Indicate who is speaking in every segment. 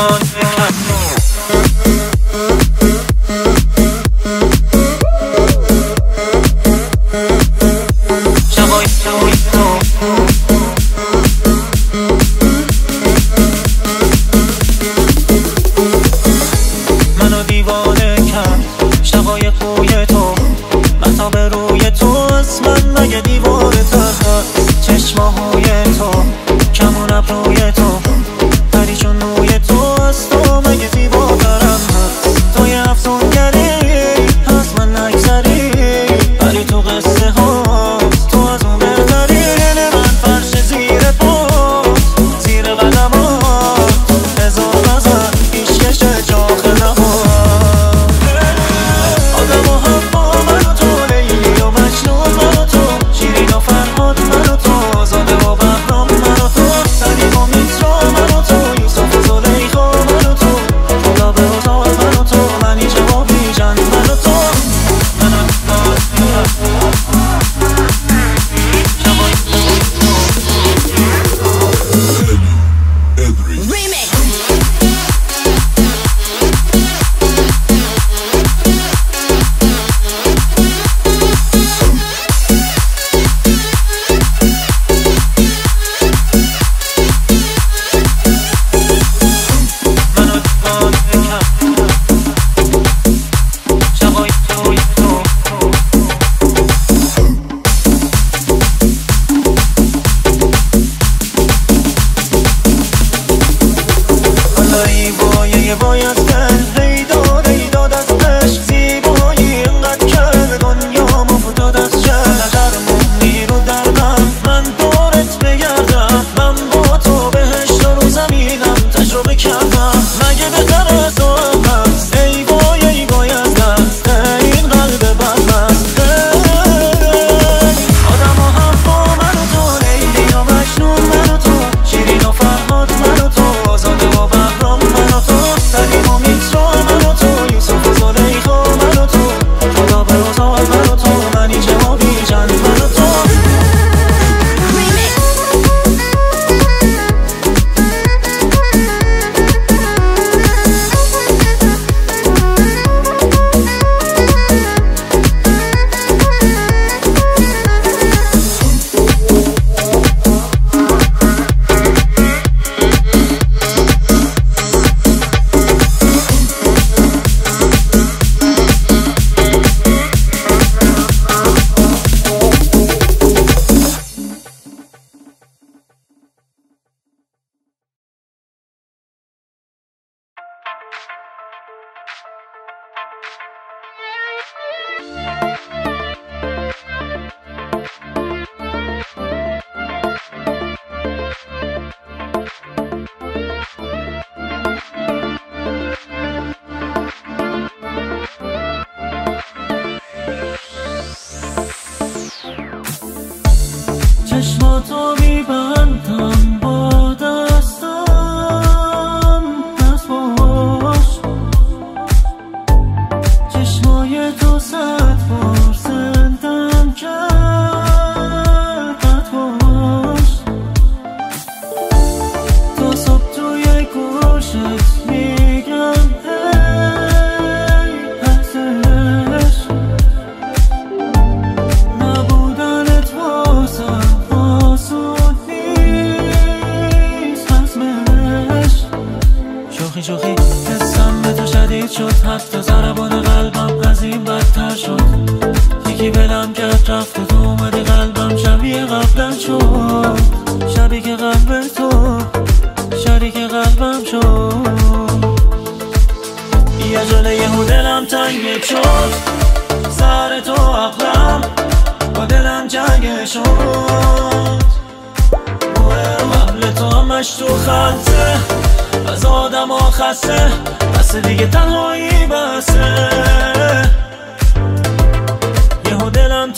Speaker 1: wrong. I'm.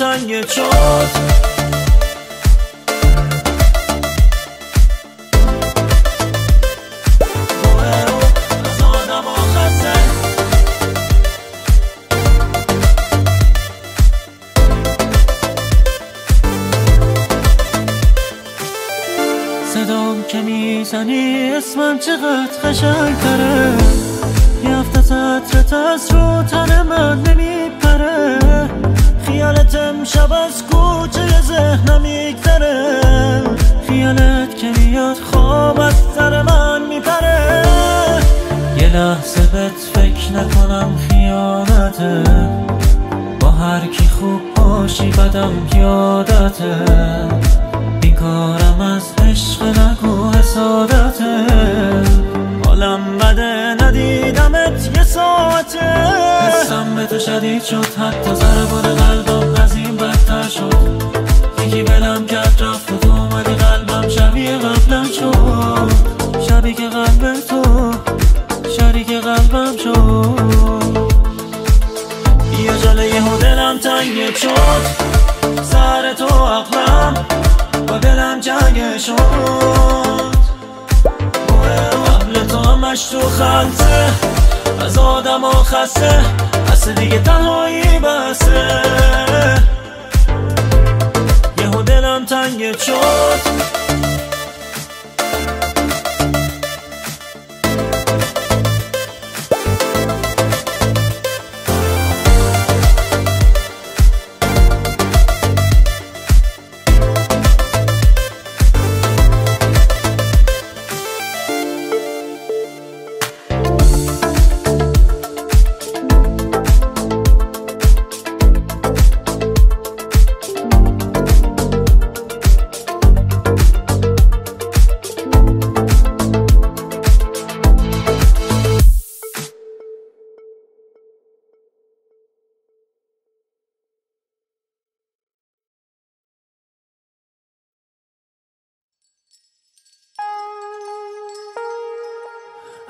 Speaker 1: تنگ چاد صدام که می‌زنی اسمم چقدر قشنگ تره؟ یه هفته تطرت از رو تن من نمی خیالت امشب از کوچه ذهنم میگذره خیالت که میاد خواب از سر من میپره. یه لحظه بهت فکر نکنم خیانته. با هر کی خوب باشی بدم یادته بیکارم از عشق نگو حسادته. حالم بده ندیدمت یه ساعته. حسم به تو شدید شد حتی ضربان قلبم بدتر شد. یکی بلم کرد رفت و تو اومدی قلبم شبیه قبلم شد. شبیه که قلب تو شریک قلبم شد. یه جله یه دلم تنگ شد. سر تو عقلم با دلم جنگ شد. قبل تو همش تو خلطه. از آدم ها خسته. اصل دیگه تنهایی بسه. یه دلم تنگ شد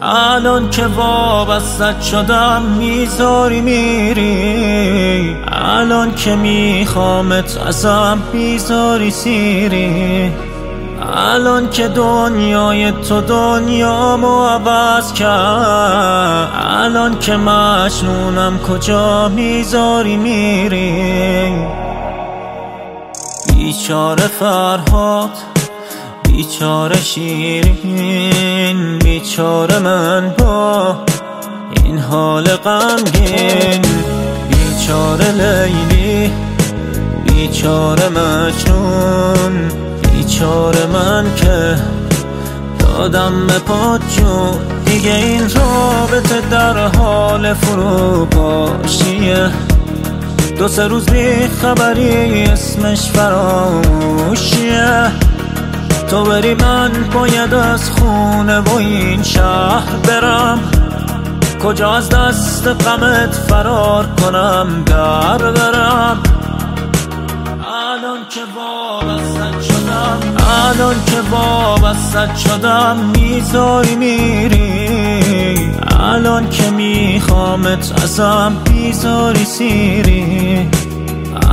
Speaker 1: الان که وابستت شدم می‌ذاری میری. الان که میخوامت ازم می‌ذاری سیری. الان که دنیای تو دنیامو عوض کرد. الان که مجنونم کجا می‌ذاری میری. بیچاره فرهاد بیچاره شیرین بیچاره من با این حال غمگین. بیچاره لیلی بیچاره مجنون. بیچاره من که دادم به جون دیگه این رابطه در حال فرو باشیه دو سه روز بی خبری اسمش فراموشیه. تو بری من باید از خونه و این شهر برم. کجا از دست غمت فرار کنم؟ در برم. الان که وابستت شدم الان که وابستت شدم می‌ذاری میری. الان که میخوامت ازم بیزاری سیری.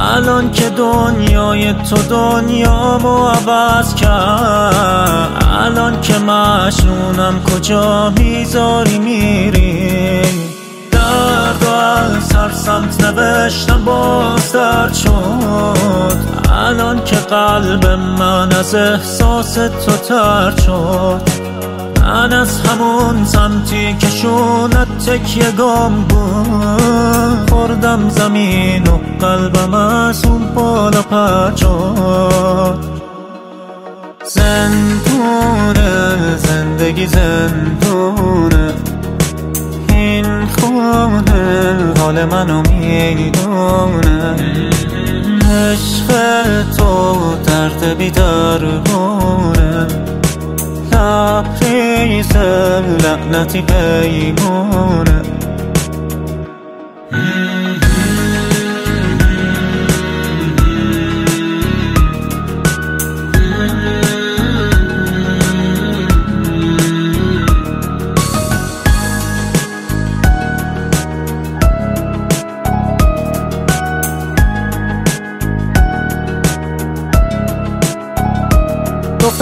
Speaker 1: الان که دنیای تو دنیامو عوض کرد. الان که مشنونم کجا می‌ذاری میری درد و از هر سمت نوشتم باز درد شد. الان که قلب من از احساس تو ترد شد. من از همون سمتی که شونت تکیه گم بود. خوردم زمین و قلبم از اون بالا پرچاد زندونه زندگی زندونه. این خونه حال منو می‌دونه. عشق تو درد بی دربونه لبریز لعنتی پیمونه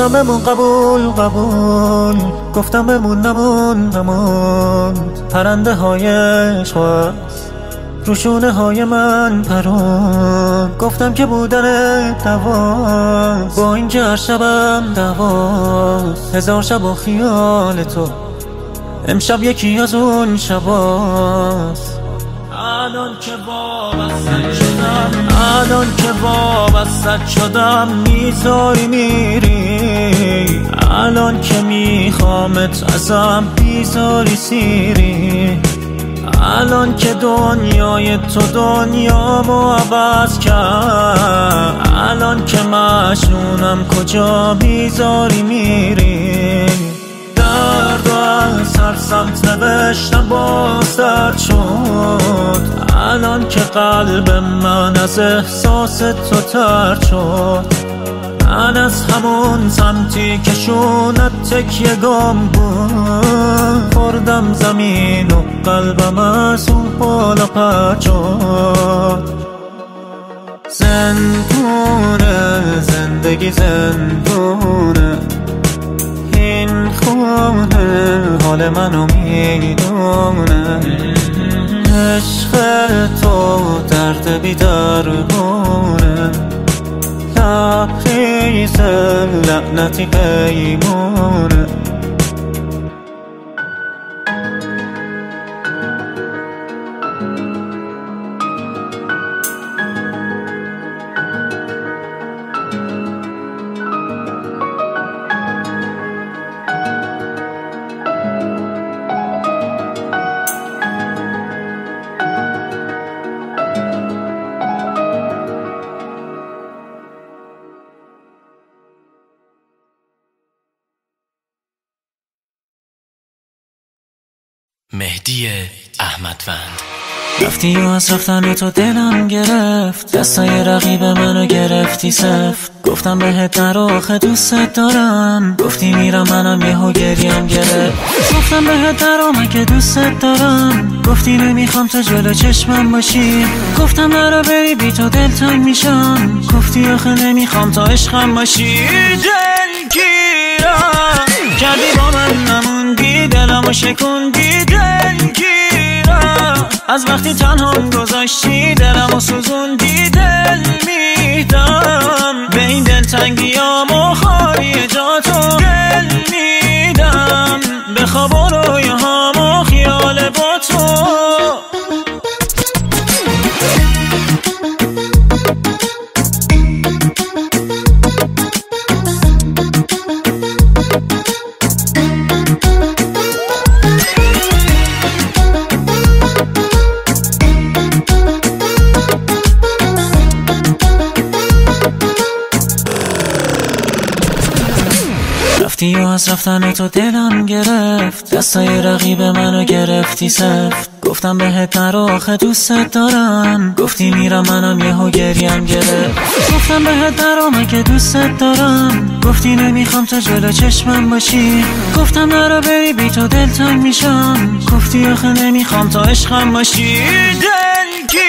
Speaker 1: گفتم بمون قبول قبول. گفتم بمون نمون نمون. پرنده های عشق روشونه های من پرون. گفتم که بودن دواز با اینجا هر شبم دواز. هزار شب و خیال تو. امشب یکی از اون شباست. الان که وابستت شدم الان که وابستت شدم می‌ذاری میری. الان که میخوامت ازم بیزاری سیری. الان که دنیای تو دنیامو عوض کرد. الان که مشنونم کجا بیزاری میری. درد و از هر سمت نوشتم باز درد شد. الان که قلب من از احساس تو ترد شد. من از همون سمتی که شونت تکیه گم بود. خوردم زمین و قلبم از اون بالا پرد شد. زندونه زندگی زندونه. این خونه حال منو می‌دونه. عشق تو درد بیدربونه لبریز لعنتی پیمونه
Speaker 2: احمدوند.
Speaker 1: رفتی و از رفتن تو دلم گرفت. دستای رقیب منو گرفتی سفت گفتم بهت نرو آخه دوست دارم. گفتی میرم منم یهو گریم گرفت. گفتم بهت نرو من که دوست دارم. گفتی نمی‌خوام تو جلو چشمم باشی. گفتم نرو بری بی تو دلتنگ میشم. گفتی آخه نمی‌خوام تا عشقم باشی. دلگیرم کردی با من نموندی دلم و شکوندی دلگیرم از وقتی تنها گذاشتی دلم و سوزوندی دل میدم. به این دلتنگیام و خالی جاتو دل میدم. به خواب و رویهام و رفتی و از رفتن تو دلم گرفت. دستای رقیب منو گرفتی سفت. گفتم بهت نرو آخه دوست دارم. گفتی میرم منم یهو گریم گرفت. گفتم بهت نرو من که دوست دارم. گفتی نمی‌خوام تو جلو چشمم باشی. گفتم نرو بری بی تو دلتنگ میشم. گفتی آخه نمی‌خوام تا عشقم باشی. دلگیرم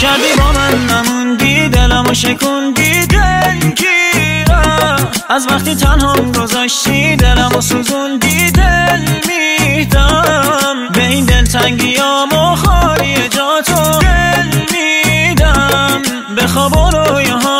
Speaker 1: کردی با من نموندی دلم و شکوندی دلگیرم از وقتی تنها گذاشتی دلم و سوزوندی دل میدم. به این دلتنگیام و خالی جاتو دل میدم. به خواب و رویهام و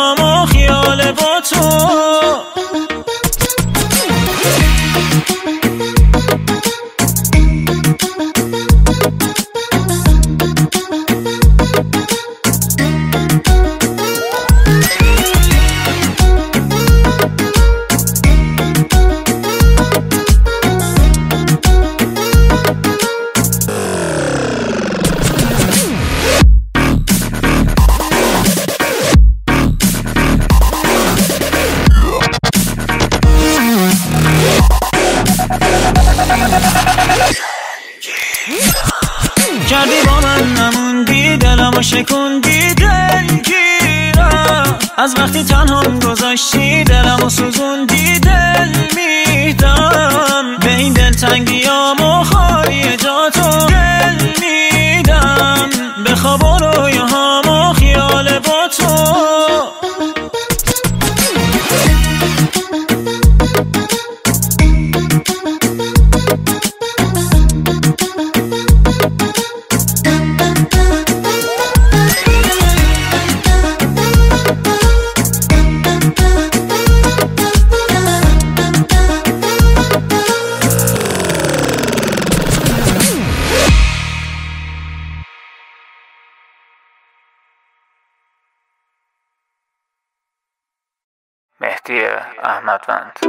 Speaker 3: مهدی احمدوند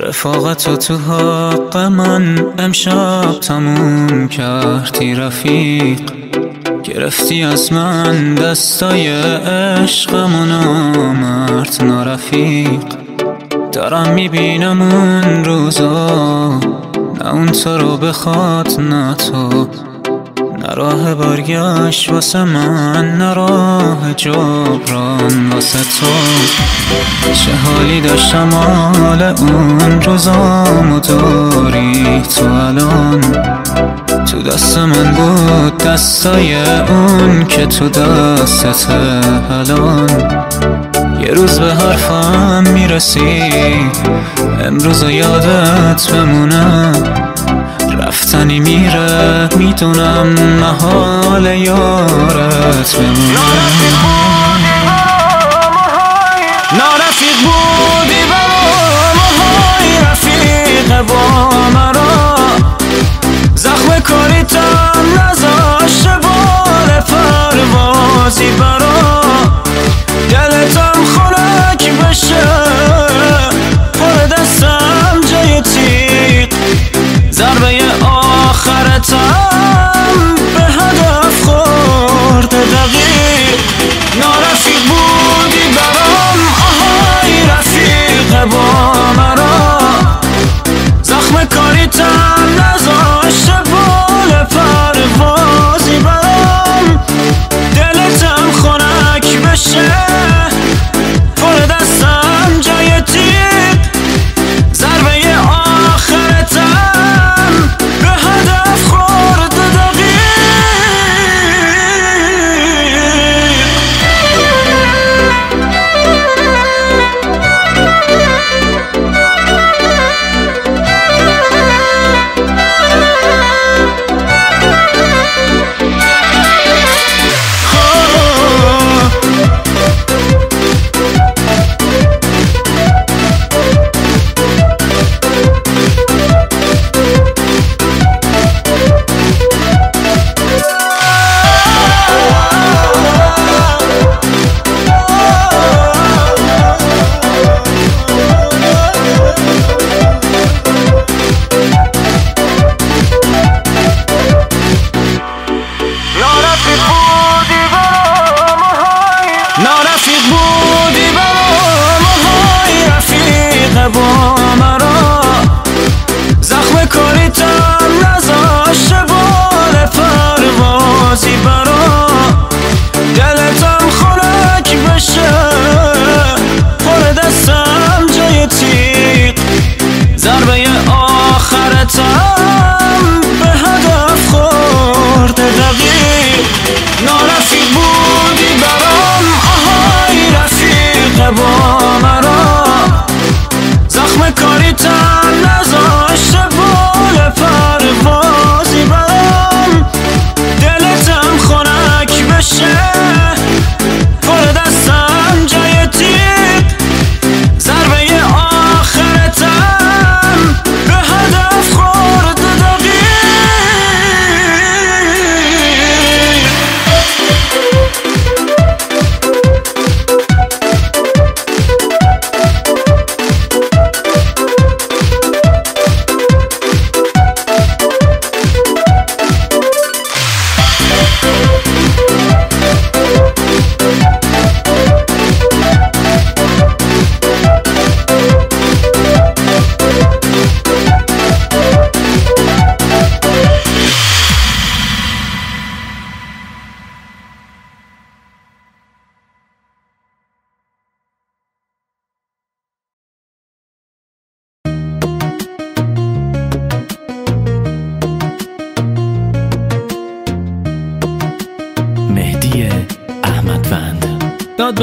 Speaker 1: رفاقت تو حق من امشب تموم کردی رفیق. گرفتی از من دستای عشقم و نامرد نارفیق. دارم می‌بینم اون روزا نه اون تو رو بخواد نه تو. نه راه برگشت واسه من نه راه جبران واسه تو. چه حالی داشتم حال اون روزامو داری تو الان؟ تو دست من بود دستای اون که تو دستت الان. یه روز به حرفم می‌رسی امروز یادت بمونم. رفتنی میره می‌دونم محال یارت بمونه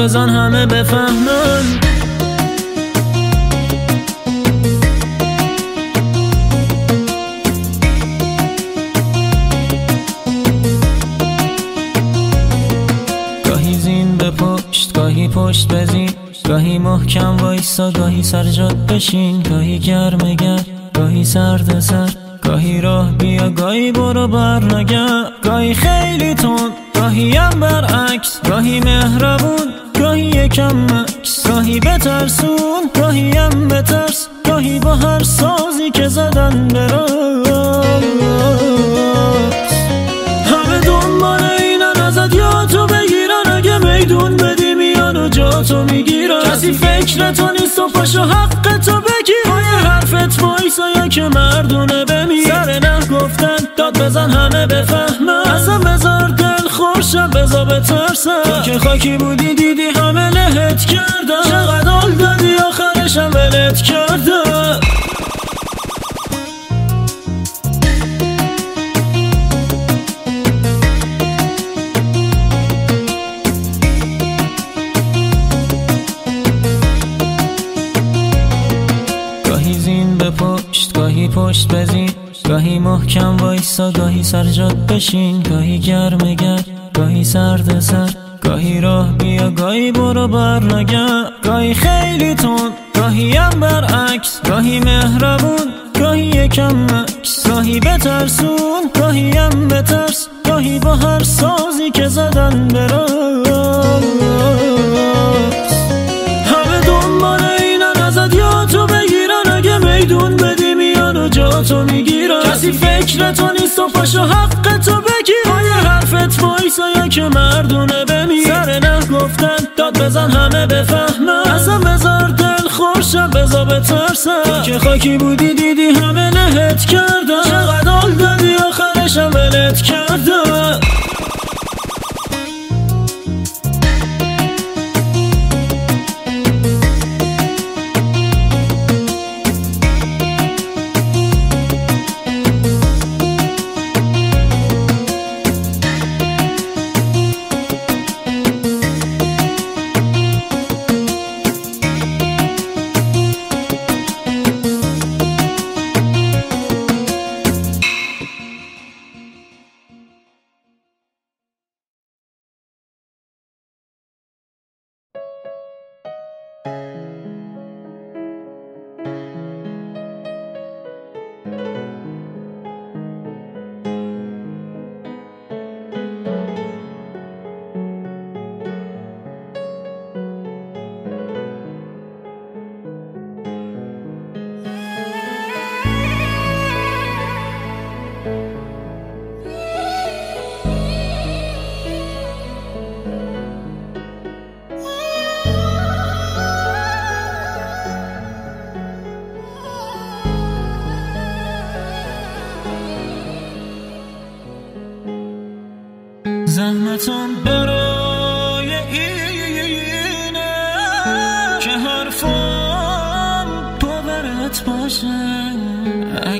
Speaker 1: بزن همه بفهمن. گاهی زین به پشت گاهی پشت بزین گاهی محکم وایسا گاهی سر جاد بشین. گاهی گرم گرم گاهی سرد سرد گاهی راه بیا گاهی برو بر نگرد گاهی خیلی تون گاهی هم برعکس. گاهی مهربون مکس گاهی بترسون گاهی هم بترس. گاهی با هر سازی که زدن براس همه دنبال اینن ازت یا تو بگیرن. اگه میدون بدی میان و جا تو می‌گیرن. کسی فکر تو نیست و پاشو حق تو بگیر. پای حرفت وایسا که مردونه بمیر سر نه گفتن داد بزن همه بفهمن. اصلا بذار دل خورشم بذار بترسم. که خاکی بودی دیدی همه لهت کردم. چقدر آل دادی آخرشم ولت کردم. زین به پشت پشت بزین گاهی محکم وایسا گاهی سر جاد بشین. گاهی گرم گرم. گاهی سرد سرد گاهی راه بیا گاهی برو بر نگم گاهی خیلی تون گاهی هم برعکس. گاهی مهربون گاهی یکم مکس. گاهی بترسون گاهی هم بترس. گاهی با هر سازی که زدن براس همه دنبال اینن ازت یا تو بگیرن. اگه میدون بدی میان و جا تو می‌گیرن. کسی فکر تو نیست و پاشو حق تو یا که مردونه بمیر سر نه گفتن داد بزن همه بفهمن. اصلا بذار دل خورشم بذار بترسم که خاکی بودی دیدی همه لهت کردم چقدر آل دادی آخرشم ولت کردم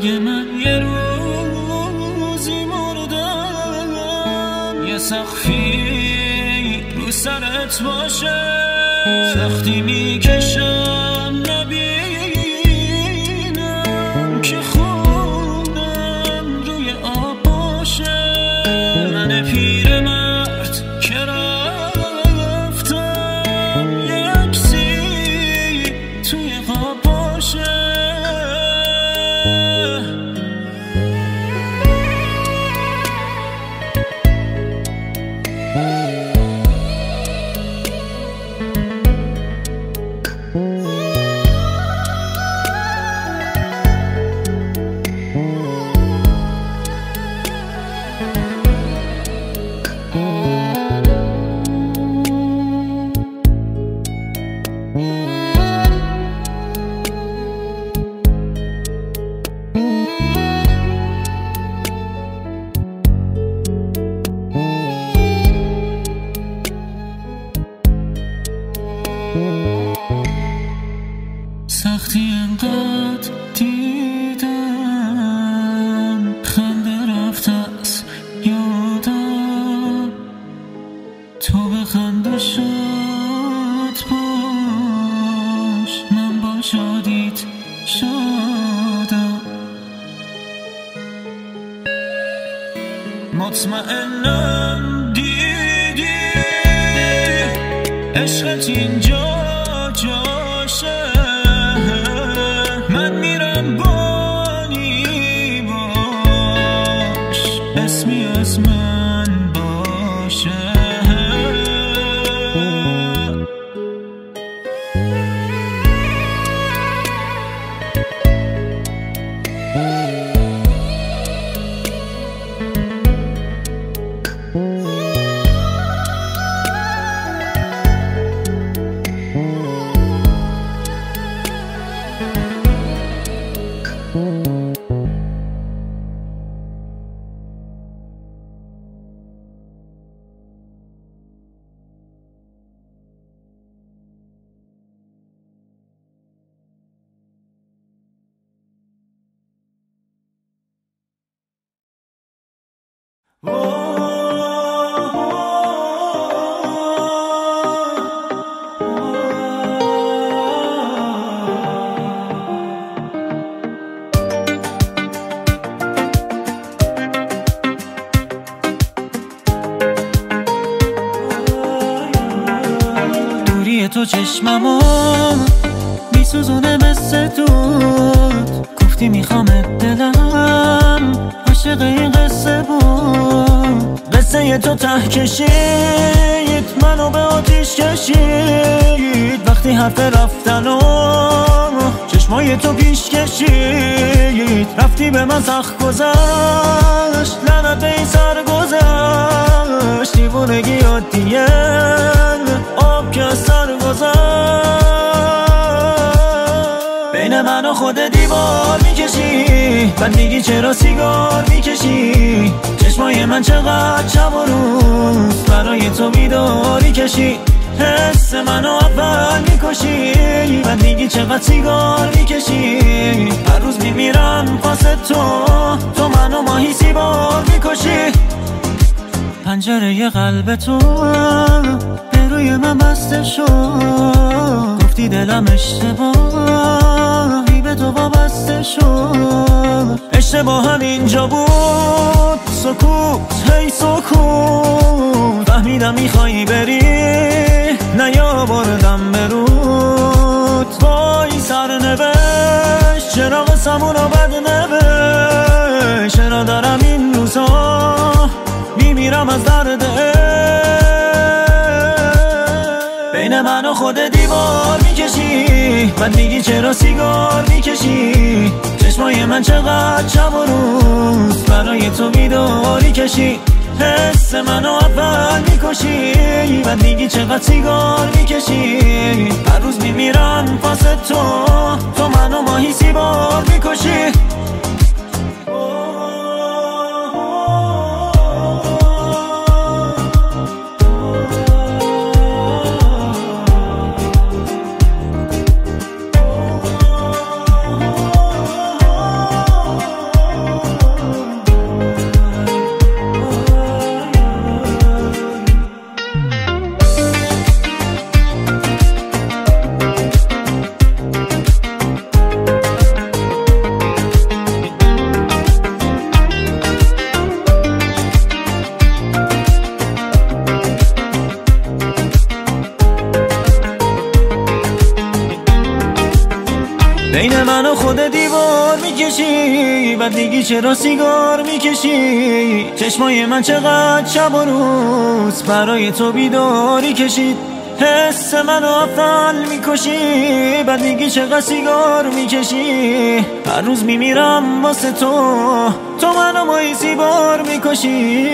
Speaker 1: اگه من یه روزی مردم یه سخفی رو سرت باشه سختی می‌کشم نبینم چشممو میسوزونه مثل دود. گفتی می‌خوام دلم عاشق این قصه بود. قصه تو ته کشید منو به آتیش کشید. وقتی حرف رفتن و چشمای تو پیش کشید. رفتی به من سخت گذشت لعنت به این سر گذشت. دیوونگی عادیه. خود دیوار می‌کشی. بعد میگی چرا سیگار می‌کشی؟ چشمای من چقدر شب و روز برای تو بیداری کشی. حس منو اول می‌کشی. بعد میگی چقدر سیگار می‌کشی. هر روز میمیرم واسه تو. تو منو ماهی سیبار می‌کشی. پنجره قلب تو به روی من بسته شد. گفتی دلم اشتباهی تو وابسته شد. اشتباه هم اینجا بود. سکوت هی سکوت. فهمیدم میخوایی بری. نیاوردم به رود. وای سر نوشت چرا قسمونو بد نوشت؟ چرا دارم این روزا؟ میمیرم از درد بین من و خود دیوار می‌کشی. بعد میگی چرا سیگار می‌کشی؟ چشمای من چقدر شب و روز برای تو بیداری کشی. حس منو اول می‌کشی. بعد میگی چقدر سیگار می‌کشی. هر روز میمیرم واسه تو. تو منو ماهی سیبار می‌کشی. چرا سیگار می‌کشی؟ چشمای من چقدر شب و روز برای تو بیداری کشید. حس منو افل می‌کشی بعد میگی چقدر سیگار می‌کشی؟ هر روز میمیرم واسه تو تو منو مایی سیبار می‌کشی.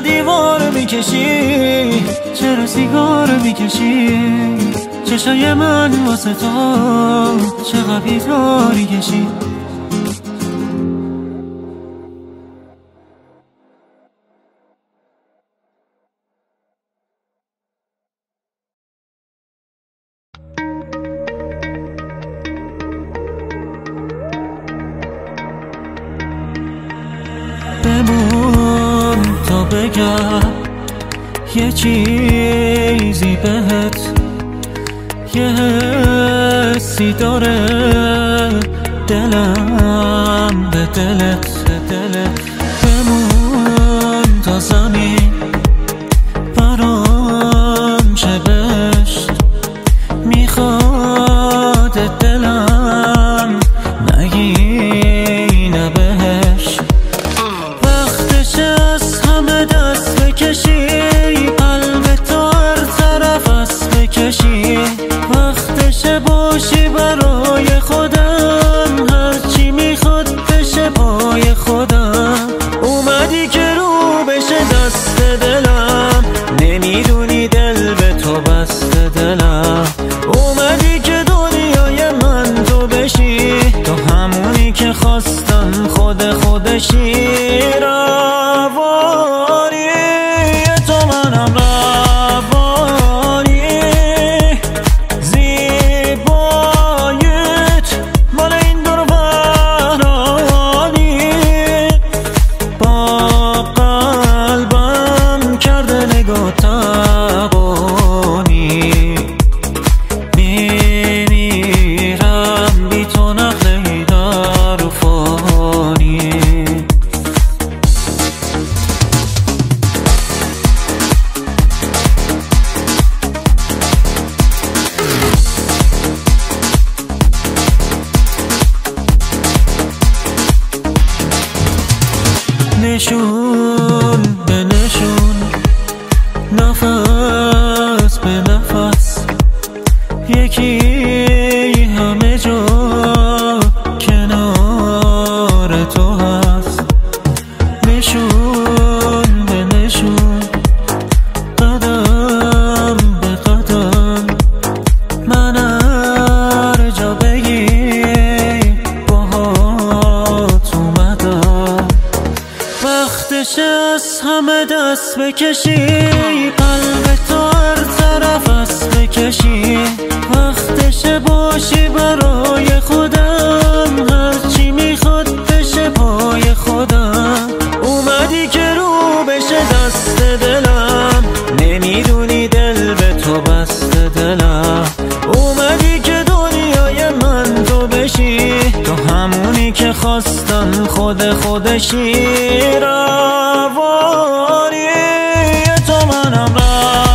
Speaker 1: دیوار می‌کشی؟ چرا سیگار می‌کشی؟ چشای من واسه تو چقدر بیداری کشی؟ داره دلم به دلت دلت. بمون تا زمین برام چه بشت می‌خواد تو همونی که خواستم خود خودشی روانی تو منم روانی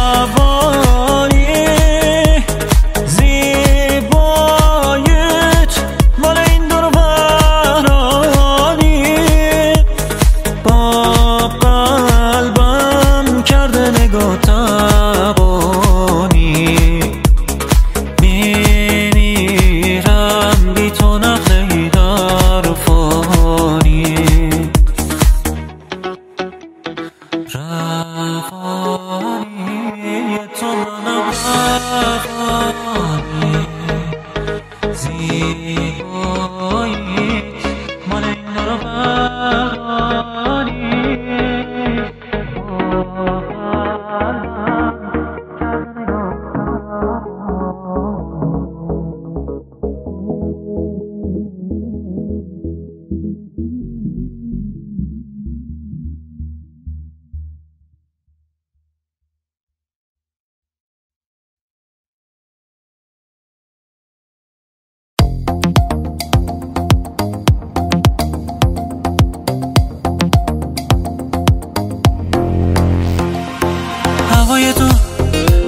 Speaker 1: هوای تو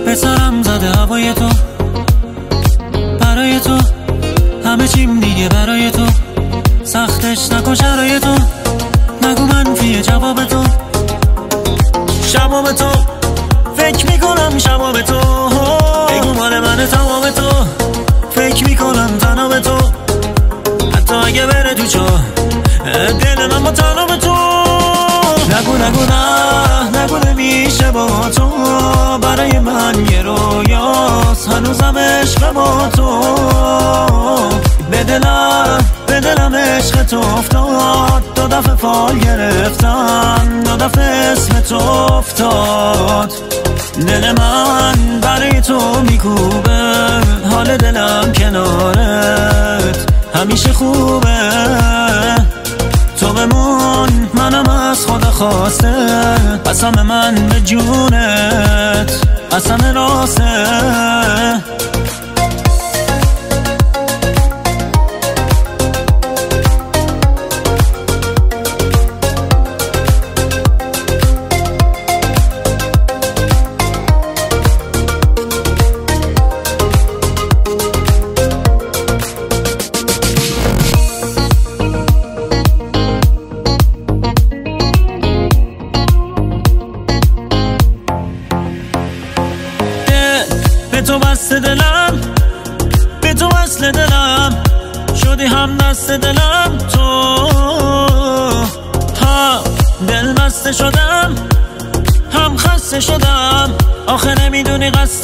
Speaker 1: به سرم زده هوای تو. برای تو همه چیم دیگه برای تو. سختش نکن شرای تو. نگو منفیه جواب تو. شباب تو فکر می‌کنم شباب تو. بگو مال من تمام تو. فکر می‌کنم تنام تو. حتی اگه بره تو چا دل من با تنام تو. نگو نگو نه نگو نمیشه با تو. برای من یه رویاست هنوزم عشق با تو. به دلم به دلم عشق تو افتاد. دو دفعه فال گرفتم دو دفعه اسم تو افتاد. دل من برای تو میکوبه. حال دلم کنارت همیشه خوبه. تو بمون منم از خدا خواسته. قسم من به جونت قسم راسته.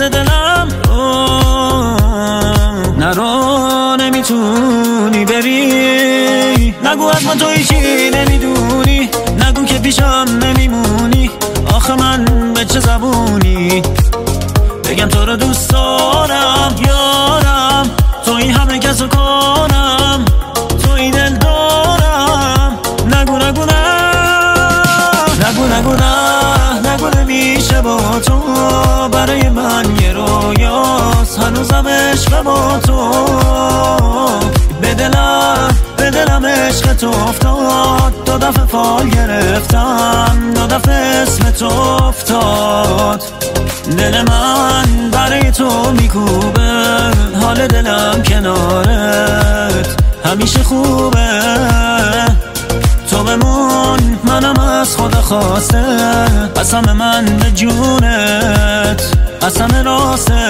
Speaker 1: قصد دلم. نرو نمی‌تونی بری. نگو از ما توی چی نمی‌دونی. نگو که پیشم نمیمونی. آخه من به چه زبونی؟ بگم تو رو دوست دارم یارم. تو این همه کس و کارم با با تو برای من یه رویاست. هنوزم عشق با تو. به دلم به دلم عشق تو افتاد. دو دفعه فال گرفتم دو دفعه اسم تو افتاد. دل من برای تو میکوبه حال دلم کنارت. همیشه خوبه. بمون منم از خدا خواسته قسم من به جونت قسم راسته.